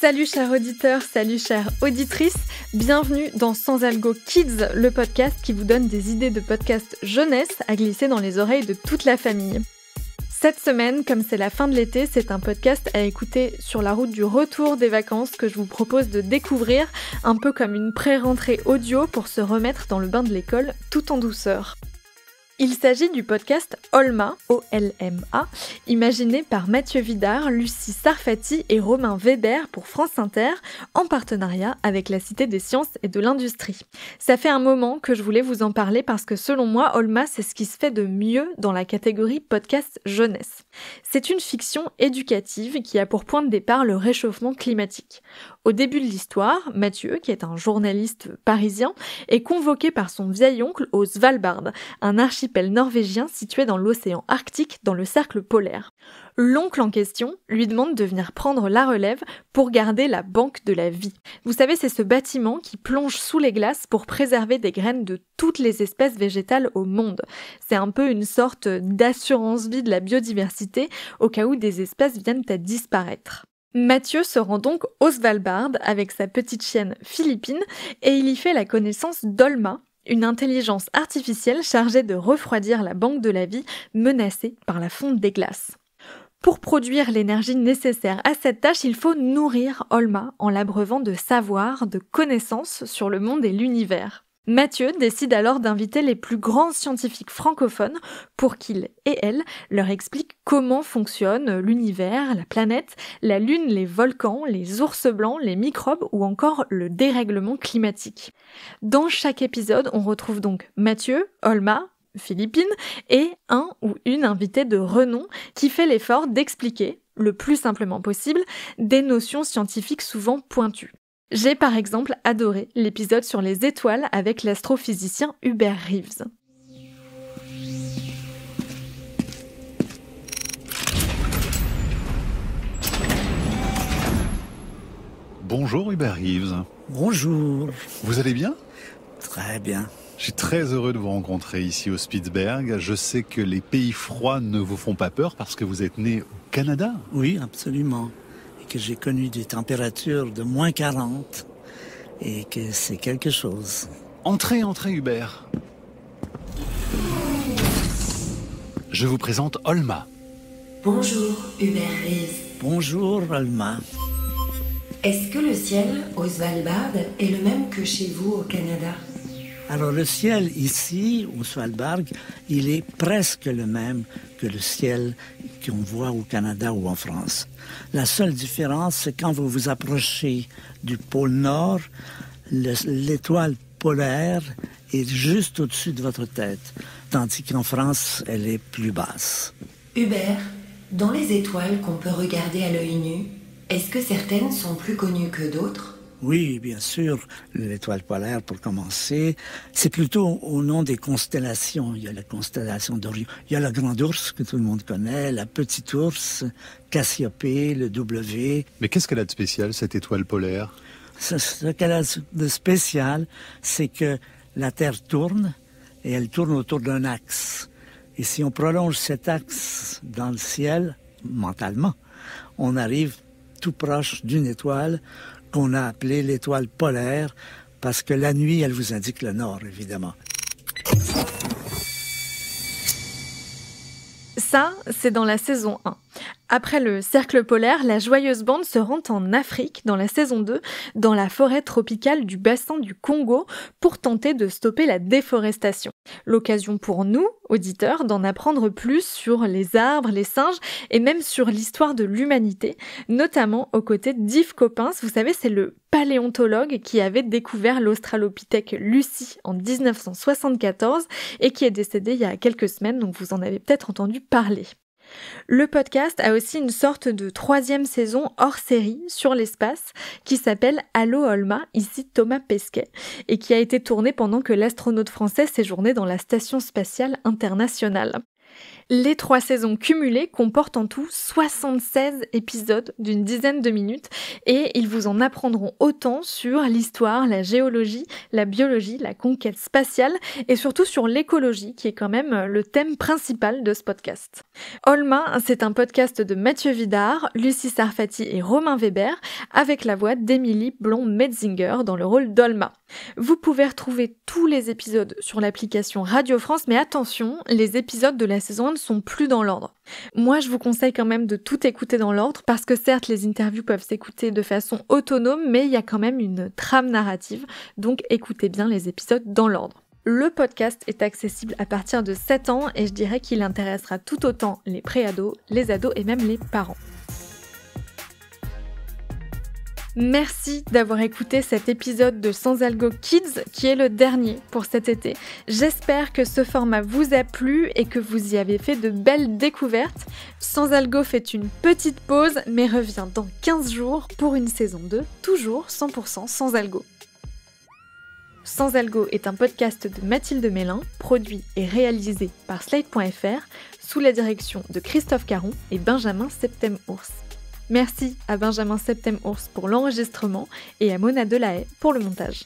Salut chers auditeurs, salut chères auditrices, bienvenue dans Sans Algo Kids, le podcast qui vous donne des idées de podcast jeunesse à glisser dans les oreilles de toute la famille. Cette semaine, comme c'est la fin de l'été, c'est un podcast à écouter sur la route du retour des vacances que je vous propose de découvrir, un peu comme une pré-rentrée audio pour se remettre dans le bain de l'école tout en douceur. Il s'agit du podcast Olma, O-L-M-A, imaginé par Mathieu Vidard, Lucie Sarfati et Romain Weber pour France Inter, en partenariat avec la Cité des Sciences et de l'Industrie. Ça fait un moment que je voulais vous en parler parce que selon moi, Olma, c'est ce qui se fait de mieux dans la catégorie podcast jeunesse. C'est une fiction éducative qui a pour point de départ le réchauffement climatique. Au début de l'histoire, Mathieu, qui est un journaliste parisien, est convoqué par son vieil oncle au Svalbard, un archipel norvégien situé dans l'océan Arctique dans le cercle polaire. L'oncle en question lui demande de venir prendre la relève pour garder la banque de la vie. Vous savez, c'est ce bâtiment qui plonge sous les glaces pour préserver des graines de toutes les espèces végétales au monde. C'est un peu une sorte d'assurance vie de la biodiversité au cas où des espèces viennent à disparaître. Mathieu se rend donc au Svalbard avec sa petite chienne Philippine et il y fait la connaissance d'Olma, une intelligence artificielle chargée de refroidir la banque de la vie menacée par la fonte des glaces. Pour produire l'énergie nécessaire à cette tâche, il faut nourrir Olma en l'abreuvant de savoir, de connaissances sur le monde et l'univers. Mathieu décide alors d'inviter les plus grands scientifiques francophones pour qu'ils et elles leur expliquent comment fonctionne l'univers, la planète, la Lune, les volcans, les ours blancs, les microbes ou encore le dérèglement climatique. Dans chaque épisode, on retrouve donc Mathieu, Olma, Philippine et un ou une invitée de renom qui fait l'effort d'expliquer, le plus simplement possible, des notions scientifiques souvent pointues. J'ai par exemple adoré l'épisode sur les étoiles avec l'astrophysicien Hubert Reeves. Bonjour Hubert Reeves. Bonjour. Vous allez bien? Très bien. Je suis très heureux de vous rencontrer ici au Spitzberg. Je sais que les pays froids ne vous font pas peur parce que vous êtes né au Canada. Oui, absolument que j'ai connu des températures de moins 40 et que c'est quelque chose. Entrez, entrez Hubert. Je vous présente Olma. Bonjour Hubert Rees. Bonjour Olma. Est-ce que le ciel au Svalbard est le même que chez vous au Canada? Alors le ciel ici au Svalbard, il est presque le même que le ciel qu'on voit au Canada ou en France. La seule différence, c'est quand vous vous approchez du pôle Nord, l'étoile polaire est juste au-dessus de votre tête, tandis qu'en France, elle est plus basse. Hubert, dans les étoiles qu'on peut regarder à l'œil nu, est-ce que certaines sont plus connues que d'autres? Oui, bien sûr, l'étoile polaire pour commencer. C'est plutôt au nom des constellations. Il y a la constellation d'Orion. Il y a la grande ours que tout le monde connaît, la petite ours, Cassiopée, le W. Mais qu'est-ce qu'elle a de spécial, cette étoile polaire? Ce qu'elle a de spécial, c'est que la Terre tourne et elle tourne autour d'un axe. Et si on prolonge cet axe dans le ciel, mentalement, on arrive tout proche d'une étoile qu'on a appelée l'étoile polaire, parce que la nuit, elle vous indique le nord, évidemment. Ça, c'est dans la saison 1. Après le cercle polaire, la joyeuse bande se rend en Afrique dans la saison 2, dans la forêt tropicale du bassin du Congo, pour tenter de stopper la déforestation. L'occasion pour nous, auditeurs, d'en apprendre plus sur les arbres, les singes et même sur l'histoire de l'humanité, notamment aux côtés d'Yves Coppens. Vous savez, c'est le paléontologue qui avait découvert l'Australopithèque Lucie en 1974 et qui est décédé il y a quelques semaines, donc vous en avez peut-être entendu parler. Le podcast a aussi une sorte de troisième saison hors série sur l'espace qui s'appelle Allo Olma, ici Thomas Pesquet, et qui a été tourné pendant que l'astronaute français séjournait dans la Station spatiale internationale. Les trois saisons cumulées comportent en tout 76 épisodes d'une dizaine de minutes et ils vous en apprendront autant sur l'histoire, la géologie, la biologie, la conquête spatiale et surtout sur l'écologie qui est quand même le thème principal de ce podcast. Olma, c'est un podcast de Mathieu Vidard, Lucie Sarfati et Romain Weber avec la voix d'Emilie Blond-Metzinger dans le rôle d'Olma. Vous pouvez retrouver tous les épisodes sur l'application Radio France, mais attention, les épisodes de la saison 1 ne sont plus dans l'ordre. Moi, je vous conseille quand même de tout écouter dans l'ordre, parce que certes, les interviews peuvent s'écouter de façon autonome, mais il y a quand même une trame narrative, donc écoutez bien les épisodes dans l'ordre. Le podcast est accessible à partir de 7 ans et je dirais qu'il intéressera tout autant les préados, les ados et même les parents. Merci d'avoir écouté cet épisode de Sans Algo Kids qui est le dernier pour cet été. J'espère que ce format vous a plu et que vous y avez fait de belles découvertes. Sans Algo fait une petite pause mais revient dans 15 jours pour une saison 2, toujours 100% sans algo. Sans Algo est un podcast de Mathilde Mélin, produit et réalisé par Slate.fr sous la direction de Christophe Caron et Benjamin Septem-Ours. Merci à Benjamin Septem-Ours pour l'enregistrement et à Mona Delahaye pour le montage.